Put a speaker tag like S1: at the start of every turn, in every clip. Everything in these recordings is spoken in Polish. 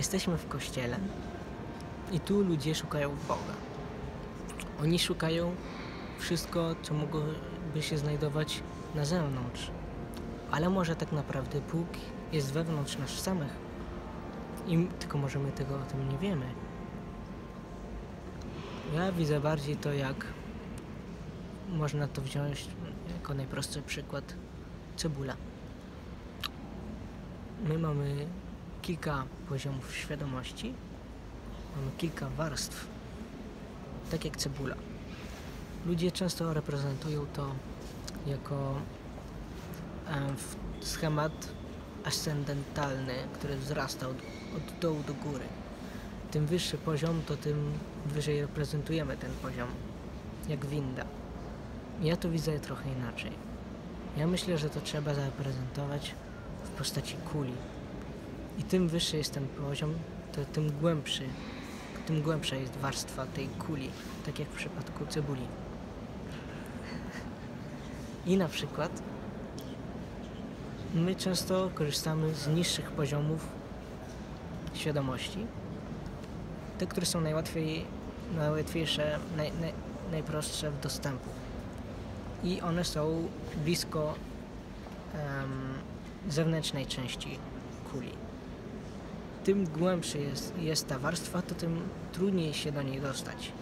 S1: Jesteśmy w kościele i tu ludzie szukają Boga. Oni szukają wszystko, co mogłoby się znajdować na zewnątrz. Ale może tak naprawdę Bóg jest wewnątrz nas samych. I tylko może my tego o tym nie wiemy. Ja widzę bardziej to, jak można to wziąć jako najprostszy przykład cebula. My mamy kilka poziomów świadomości, mamy kilka warstw, tak jak cebula. Ludzie często reprezentują to jako schemat ascendentalny, który wzrasta od, od dołu do góry. Tym wyższy poziom, to tym wyżej reprezentujemy ten poziom, jak winda. Ja to widzę trochę inaczej. Ja myślę, że to trzeba zaprezentować w postaci kuli. I tym wyższy jest ten poziom, to tym głębszy, tym głębsza jest warstwa tej kuli, tak jak w przypadku cebuli. I na przykład my często korzystamy z niższych poziomów świadomości, te, które są najłatwiej, najłatwiejsze, naj, naj, najprostsze w dostępu. I one są blisko em, zewnętrznej części kuli. Tym głębsza jest, jest ta warstwa, to tym trudniej się do niej dostać.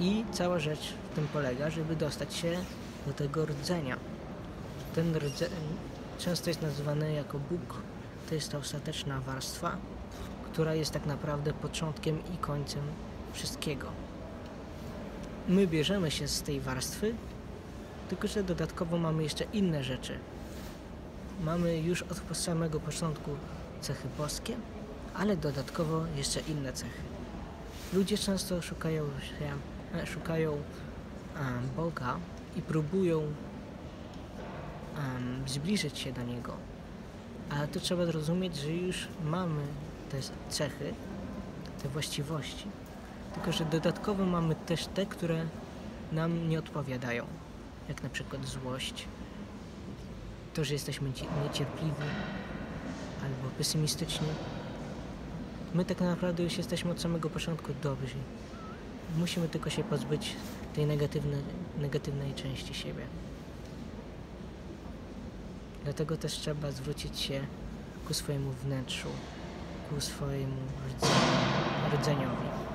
S1: I cała rzecz w tym polega, żeby dostać się do tego rdzenia. Ten rdzeń często jest nazywany jako Bóg. To jest ta ostateczna warstwa, która jest tak naprawdę początkiem i końcem wszystkiego. My bierzemy się z tej warstwy, tylko że dodatkowo mamy jeszcze inne rzeczy. Mamy już od samego początku cechy boskie, ale dodatkowo jeszcze inne cechy. Ludzie często szukają się, e, szukają Boga i próbują zbliżyć się do Niego. Ale to trzeba zrozumieć, że już mamy te cechy, te właściwości. Tylko, że dodatkowo mamy też te, które nam nie odpowiadają. Jak na przykład złość, to, że jesteśmy cie- niecierpliwi albo pesymistyczni. My tak naprawdę już jesteśmy od samego początku dobrzy. Musimy tylko się pozbyć tej negatywnej, negatywnej części siebie. Dlatego też trzeba zwrócić się ku swojemu wnętrzu, ku swojemu rdzeniu, rdzeniowi.